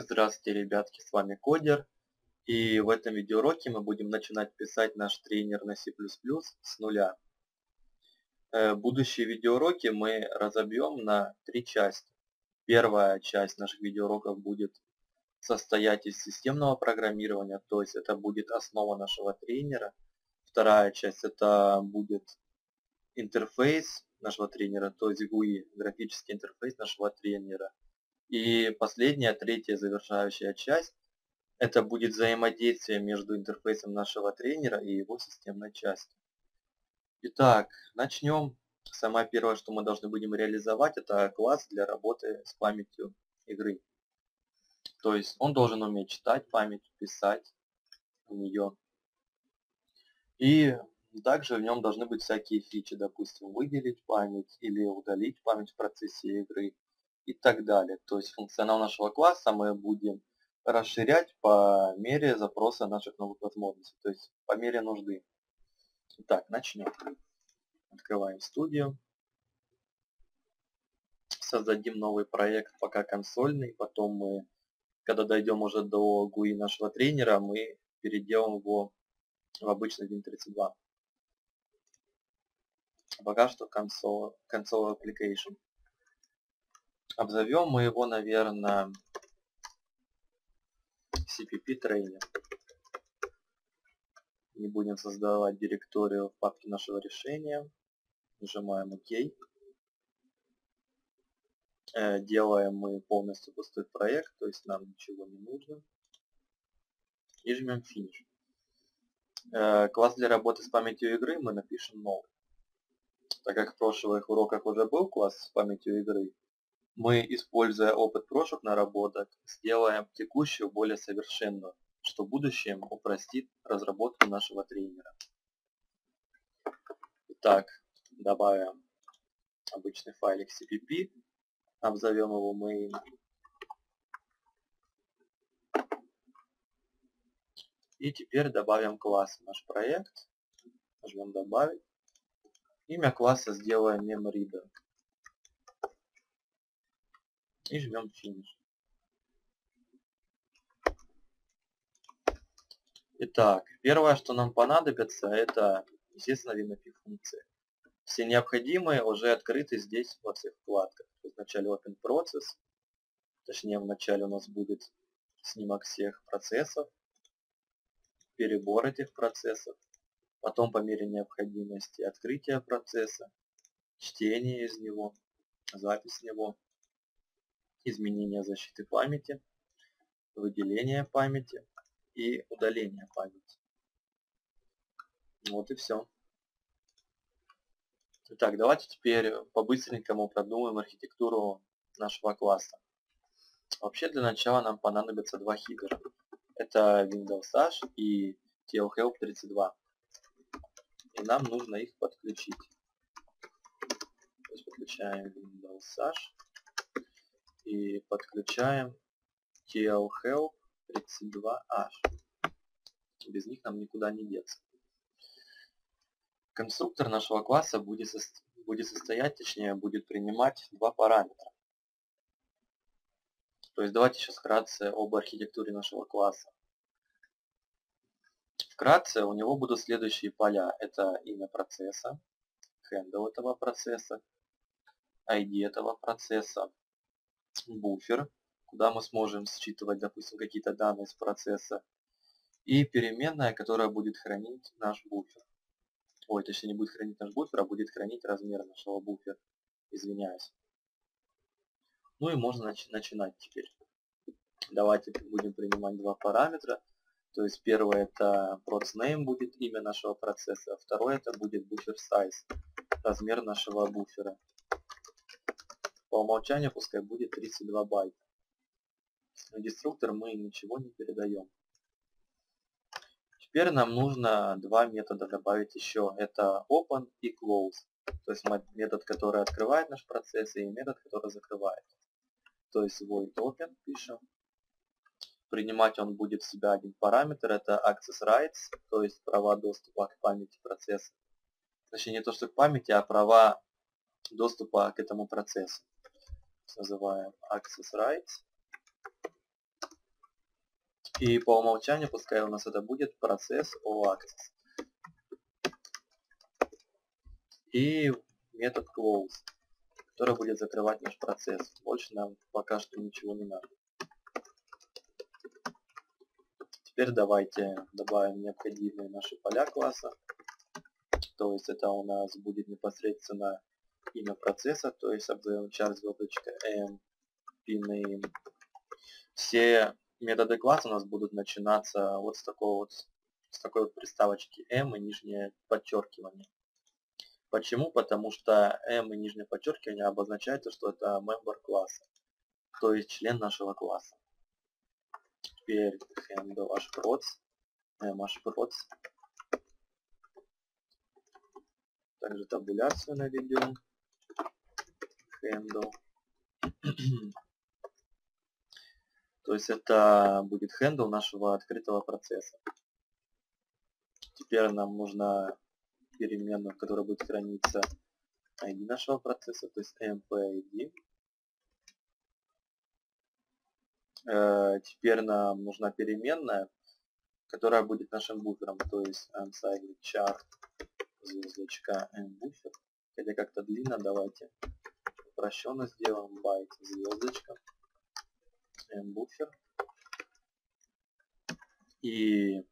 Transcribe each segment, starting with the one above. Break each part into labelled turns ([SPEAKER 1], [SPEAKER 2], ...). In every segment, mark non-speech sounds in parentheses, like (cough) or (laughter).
[SPEAKER 1] Здравствуйте, ребятки, с вами Кодер. И в этом видеоуроке мы будем начинать писать наш тренер на C++ с нуля. Э, будущие видеоуроки мы разобьем на три части. Первая часть наших видеоуроков будет состоять из системного программирования, то есть это будет основа нашего тренера. Вторая часть это будет интерфейс нашего тренера, то есть GUI, графический интерфейс нашего тренера. И последняя, третья завершающая часть, это будет взаимодействие между интерфейсом нашего тренера и его системной частью. Итак, начнем. Самое первое, что мы должны будем реализовать, это класс для работы с памятью игры. То есть он должен уметь читать память, писать в нее. И также в нем должны быть всякие фичи, допустим, выделить память или удалить память в процессе игры и так далее. То есть функционал нашего класса мы будем расширять по мере запроса наших новых возможностей, то есть по мере нужды. Итак, начнем. Открываем студию. Создадим новый проект, пока консольный. Потом мы, когда дойдем уже до GUI нашего тренера, мы переделаем его в обычный Win32. Пока что console, console application. Обзовем мы его, наверное, CPP трейнер. Не будем создавать директорию в папке нашего решения. Нажимаем ОК. Э, делаем мы полностью пустой проект, то есть нам ничего не нужно. И жмем Finish. Э, класс для работы с памятью игры мы напишем новый. Так как в прошлых уроках уже был класс с памятью игры, мы, используя опыт прошлых наработок, сделаем текущую более совершенную, что в будущем упростит разработку нашего тренера. Итак, добавим обычный файлик cpp, обзовем его main. И теперь добавим класс в наш проект. Нажмем добавить. Имя класса сделаем memReader и жмем финиш. Итак, первое, что нам понадобится, это, естественно, VMP функции. Все необходимые уже открыты здесь во всех вкладках. То есть вначале Open Process, точнее в начале у нас будет снимок всех процессов, перебор этих процессов, потом по мере необходимости открытие процесса, чтение из него, запись него, изменение защиты памяти, выделение памяти и удаление памяти. Вот и все. Итак, давайте теперь по-быстренькому продумаем архитектуру нашего класса. Вообще для начала нам понадобится два хидера. Это Windows H и TLHelp 32. И нам нужно их подключить. То есть подключаем Windows H и подключаем TLHelp 32H. Без них нам никуда не деться. Конструктор нашего класса будет, со будет состоять, точнее, будет принимать два параметра. То есть давайте сейчас вкратце об архитектуре нашего класса. Вкратце у него будут следующие поля. Это имя процесса, handle этого процесса, ID этого процесса, буфер, куда мы сможем считывать, допустим, какие-то данные с процесса, и переменная, которая будет хранить наш буфер. Ой, точнее не будет хранить наш буфер, а будет хранить размер нашего буфера. Извиняюсь. Ну и можно нач начинать теперь. Давайте будем принимать два параметра. То есть первое это process будет имя нашего процесса, а второе это будет буфер size, размер нашего буфера. По умолчанию пускай будет 32 байта. На деструктор мы ничего не передаем. Теперь нам нужно два метода добавить еще. Это open и close. То есть метод, который открывает наш процесс, и метод, который закрывает. То есть void open пишем. Принимать он будет в себя один параметр, это access rights, то есть права доступа к памяти процесса. Точнее не то, что к памяти, а права доступа к этому процессу называем access rights. И по умолчанию пускай у нас это будет процесс OAccess. И метод close, который будет закрывать наш процесс. Больше нам пока что ничего не надо. Теперь давайте добавим необходимые наши поля класса. То есть это у нас будет непосредственно имя процесса, то есть обзовем char.m pname. Все методы класса у нас будут начинаться вот с такого вот с такой вот приставочки m и нижнее подчеркивание. Почему? Потому что m и нижнее подчеркивание обозначается, что это member класса, то есть член нашего класса. Теперь handle hproц, m hproc. Также табуляцию наведем. Handle. (clears throat) То есть это будет handle нашего открытого процесса. Теперь нам нужна переменную, которая будет храниться ID нашего процесса, то есть MPID. Э, теперь нам нужна переменная, которая будет нашим буфером, то есть char звездочка mBuffer. Хотя как-то длинно, давайте упрощенно сделаем байт звездочка mBuffer. И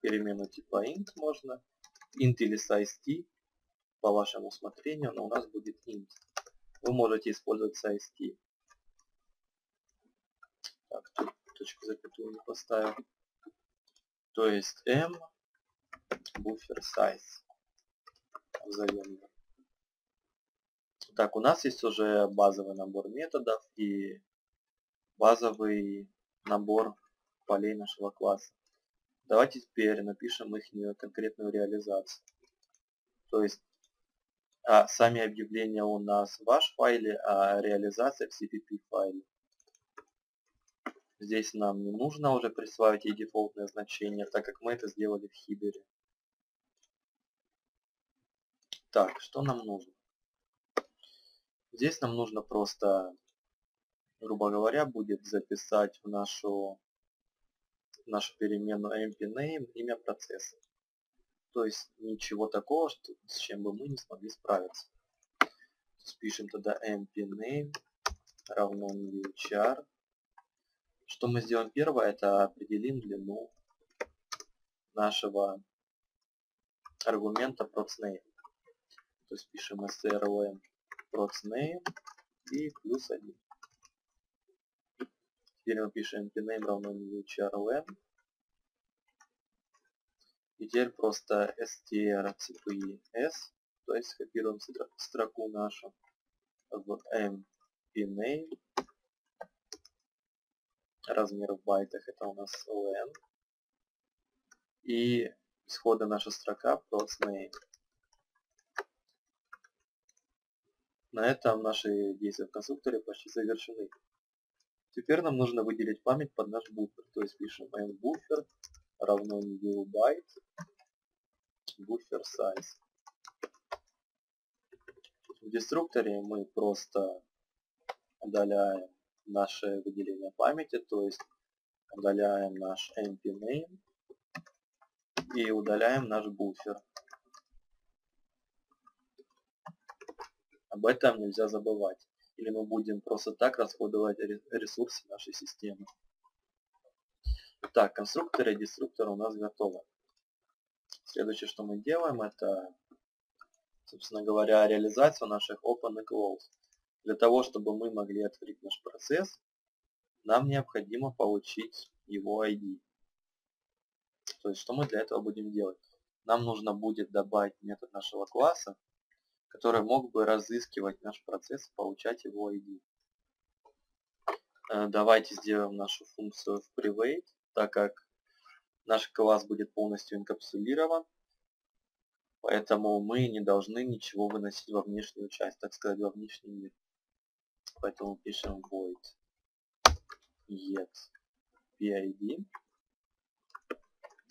[SPEAKER 1] перемену типа int можно int или size t по вашему усмотрению, но у нас будет int. Вы можете использовать size t. Так, тут точку запятую не поставил. То есть m buffer size. Его. Так, у нас есть уже базовый набор методов и базовый набор полей нашего класса. Давайте теперь напишем их конкретную реализацию. То есть а, сами объявления у нас в ваш файле, а реализация в CPP файле. Здесь нам не нужно уже присваивать ей дефолтное значение, так как мы это сделали в хибере. Так, что нам нужно? Здесь нам нужно просто, грубо говоря, будет записать в нашу нашу переменную mp-name имя процесса. То есть ничего такого, что, с чем бы мы не смогли справиться. То есть пишем тогда mp-name равно new char. Что мы сделаем первое, это определим длину нашего аргумента procname. То есть пишем strlen procname и плюс 1. Теперь мы пишем pname равно new charlen. И теперь просто strcps, то есть копируем строку нашу в mpname. Размер в байтах это у нас len. И исходная наша строка procname. На этом наши действия в конструкторе почти завершены. Теперь нам нужно выделить память под наш буфер. То есть пишем mBuffer равно new byte buffer size. В деструкторе мы просто удаляем наше выделение памяти, то есть удаляем наш mp-name и удаляем наш буфер. Об этом нельзя забывать или мы будем просто так расходовать ресурсы нашей системы. Так, конструктор и деструктор у нас готовы. Следующее, что мы делаем, это, собственно говоря, реализацию наших open и close. Для того, чтобы мы могли открыть наш процесс, нам необходимо получить его ID. То есть, что мы для этого будем делать? Нам нужно будет добавить метод нашего класса, который мог бы разыскивать наш процесс и получать его ID. Э, давайте сделаем нашу функцию в private, так как наш класс будет полностью инкапсулирован, поэтому мы не должны ничего выносить во внешнюю часть, так сказать, во внешний мир. Поэтому пишем void get PID.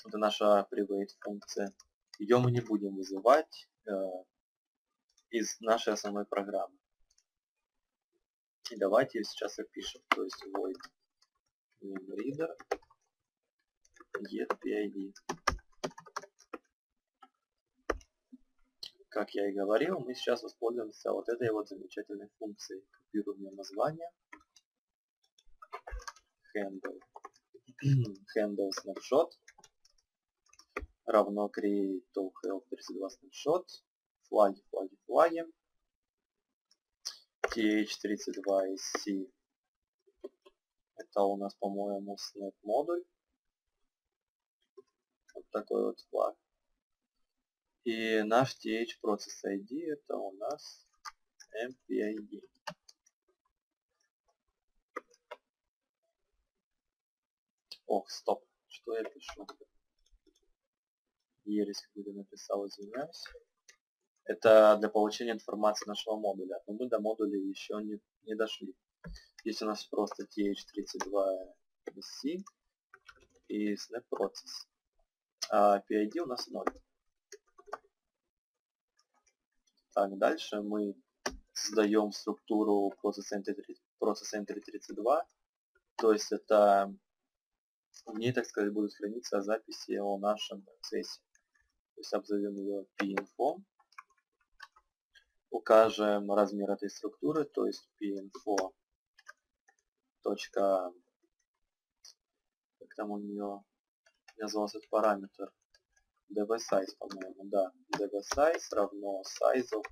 [SPEAKER 1] Это наша private функция. Ее мы не будем вызывать, э, из нашей основной программы. И давайте сейчас опишем. То есть void reader get PID. Как я и говорил, мы сейчас воспользуемся вот этой вот замечательной функцией. Копируем ее название. Handle. (clears throat) handle snapshot равно create to help 32 snapshot. Флаги, флаги, флаги. th32sc это у нас, по-моему, snap модуль. Вот такой вот флаг. И наш th process ID это у нас mpid. Ох, стоп. Что я пишу? Ересь какую-то написал, извиняюсь. Это для получения информации нашего модуля. Но мы до модуля еще не, не дошли. Здесь у нас просто th32sc и snap process. А PID у нас 0. Так, дальше мы создаем структуру process entry, process entry 32. То есть это в ней, так сказать, будут храниться записи о нашем процессе. То есть обзовем ее pinfo. Укажем размер этой структуры, то есть pinfo. Точка, как там у нее назывался этот параметр, dvsize, по-моему, да, dvsize равно size of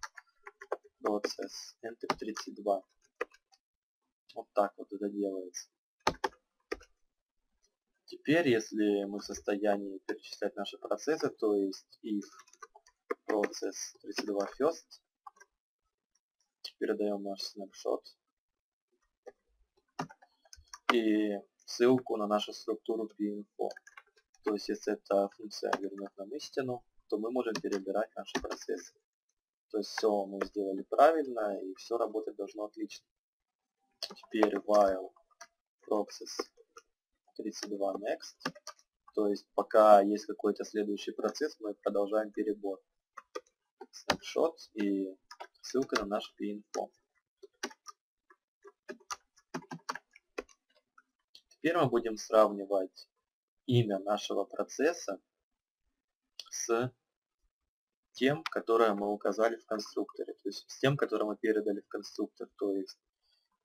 [SPEAKER 1] process enter 32. Вот так вот это делается. Теперь, если мы в состоянии перечислять наши процессы, то есть if process 32 first, передаем наш снапшот и ссылку на нашу структуру pinfo. То есть, если эта функция вернет нам истину, то мы можем перебирать наши процессы. То есть все мы сделали правильно и все работать должно отлично. Теперь while process 32 next. То есть пока есть какой-то следующий процесс, мы продолжаем перебор. Снапшот и ссылка на наш p-info. Теперь мы будем сравнивать имя нашего процесса с тем, которое мы указали в конструкторе, то есть с тем, которое мы передали в конструктор, то есть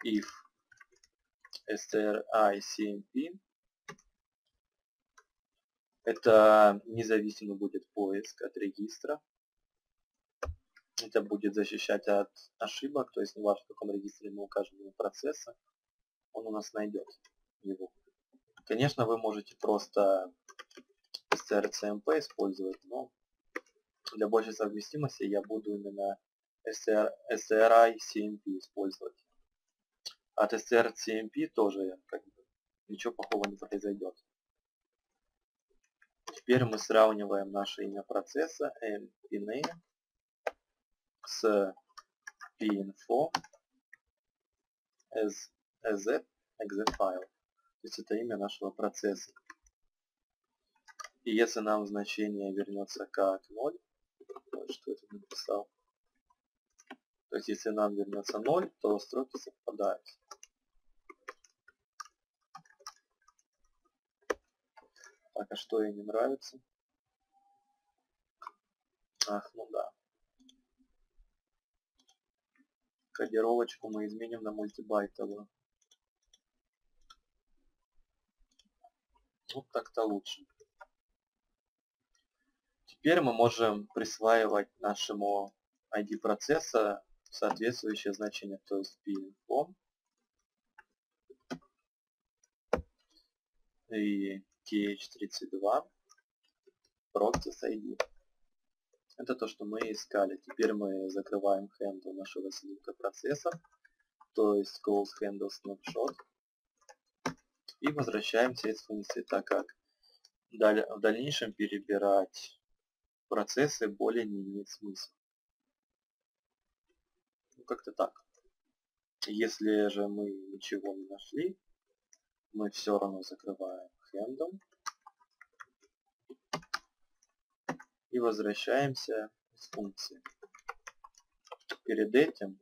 [SPEAKER 1] if stri cmp это независимый будет поиск от регистра. Это будет защищать от ошибок, то есть не важно в каком регистре мы укажем его процесса, он у нас найдет его. Конечно, вы можете просто strcmp использовать, но для большей совместимости я буду именно SR, SRI CMP использовать. От SR CMP тоже как бы, ничего плохого не произойдет. Теперь мы сравниваем наше имя процесса mpname с pinfo as exe exe file. То есть это имя нашего процесса. И если нам значение вернется как 0, что это написал, то есть если нам вернется 0, то строки совпадают. Так, а что ей не нравится? Ах, ну да. Кодировочку мы изменим на мультибайтовую. Вот так-то лучше. Теперь мы можем присваивать нашему ID процесса соответствующее значение, то есть pinfo и th32 process ID. Это то, что мы искали. Теперь мы закрываем handle нашего снимка процесса, то есть close handle snapshot. И возвращаемся из функции, так как в дальнейшем перебирать процессы более не имеет смысла. Ну, как-то так. Если же мы ничего не нашли, мы все равно закрываем handle и возвращаемся с функции. Перед этим,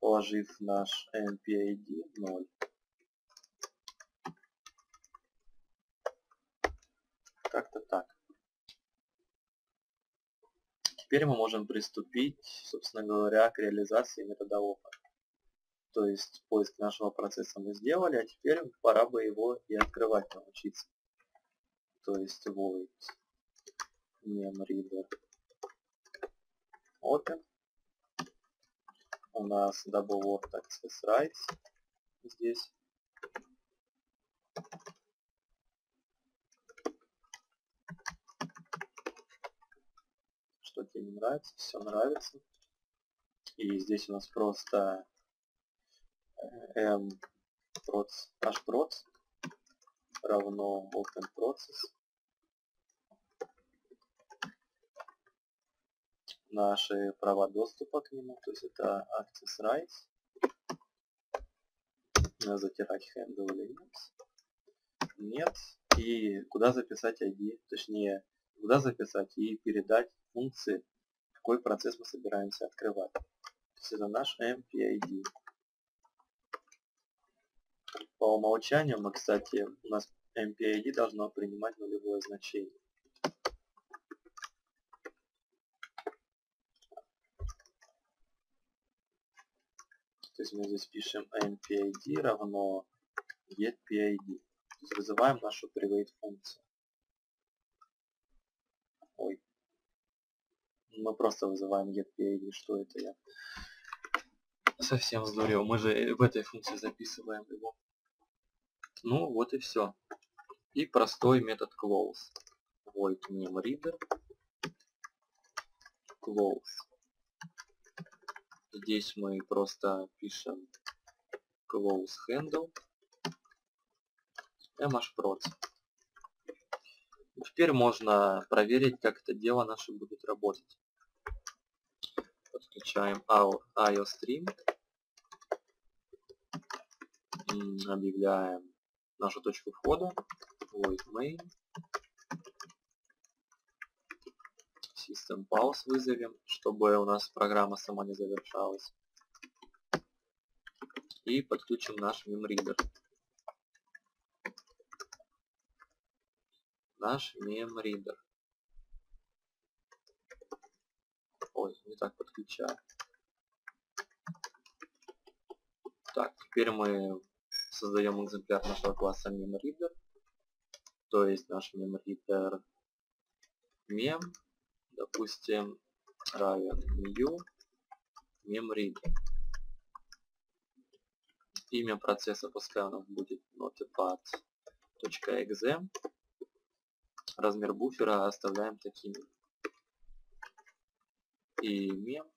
[SPEAKER 1] положив наш npid 0, как-то так. Теперь мы можем приступить, собственно говоря, к реализации метода open. То есть поиск нашего процесса мы сделали, а теперь пора бы его и открывать научиться. То есть void memreader open. У нас double word access rights здесь. Что тебе не нравится? Все нравится. И здесь у нас просто m proc, hproc равно open process наши права доступа к нему, то есть это access rights, затирать handle Linux, нет, и куда записать ID, точнее, куда записать и передать функции, какой процесс мы собираемся открывать. То есть это наш MPID. По умолчанию мы, кстати, у нас MPID должно принимать нулевое значение. То есть мы здесь пишем MPID равно getPID. То есть вызываем нашу private функцию. Ой. Мы просто вызываем getPID. Что это я? Совсем здорово. Мы же в этой функции записываем его. Ну, вот и все. И простой метод close. Void memReader. Close. Здесь мы просто пишем close handle mhproc. Теперь можно проверить, как это дело наше будет работать. Подключаем IOStream. Объявляем нашу точку входа. Void main. System Pulse вызовем, чтобы у нас программа сама не завершалась. И подключим наш memreader. Наш memreader. Ой, не так подключаю. Так, теперь мы создаем экземпляр нашего класса memreader. То есть наш memreader mem допустим, равен new memreader. Имя процесса пускай у нас будет notepad.exe. Размер буфера оставляем таким. И мем.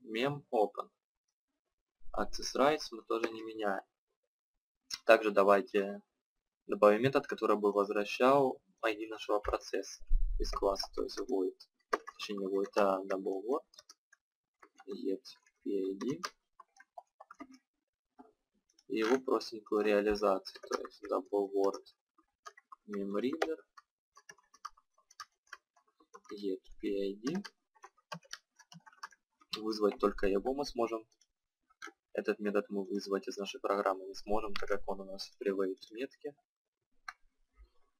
[SPEAKER 1] Мем open. Access rights мы тоже не меняем. Также давайте Добавим метод, который бы возвращал ID нашего процесса из класса, то есть void, точнее void, а double word, get PID, и его простенькую реализацию, то есть double word memreader, get PID, вызвать только его мы сможем. Этот метод мы вызвать из нашей программы не сможем, так как он у нас в private метке.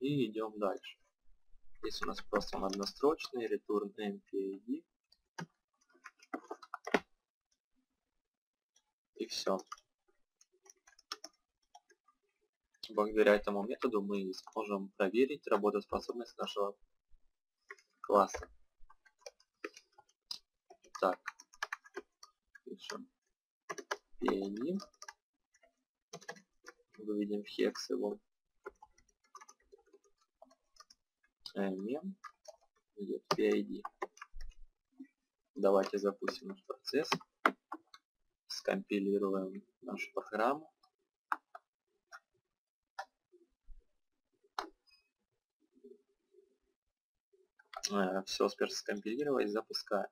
[SPEAKER 1] И идем дальше. Здесь у нас просто однострочный, return MPID. И все. Благодаря этому методу мы сможем проверить работоспособность нашего класса. Так, пишем PID. Выведем в хекс его mem get PID. Давайте запустим наш процесс. Скомпилируем нашу программу. Э, Все, успешно скомпилировать, запускаем.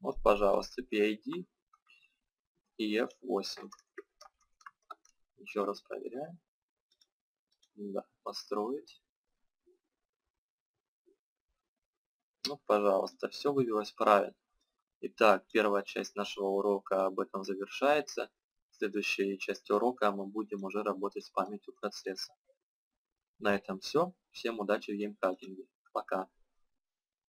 [SPEAKER 1] Вот, пожалуйста, PID и F8. Еще раз проверяем. Да, построить. Ну, пожалуйста, все вывелось правильно. Итак, первая часть нашего урока об этом завершается. В следующей части урока мы будем уже работать с памятью процесса. На этом все. Всем удачи в геймхакинге. Пока.